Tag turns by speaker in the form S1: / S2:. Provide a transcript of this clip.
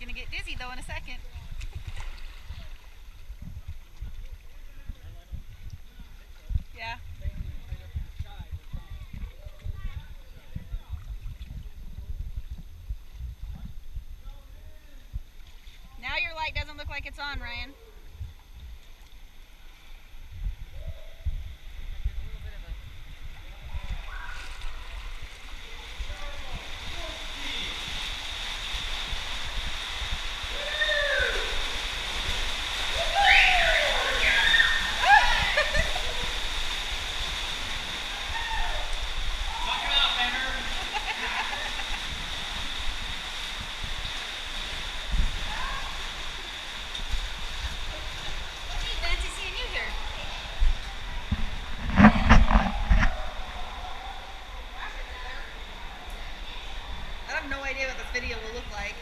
S1: gonna get dizzy though in a second. Yeah. Now your light doesn't look like it's on, Ryan. Have no idea what this video will look like.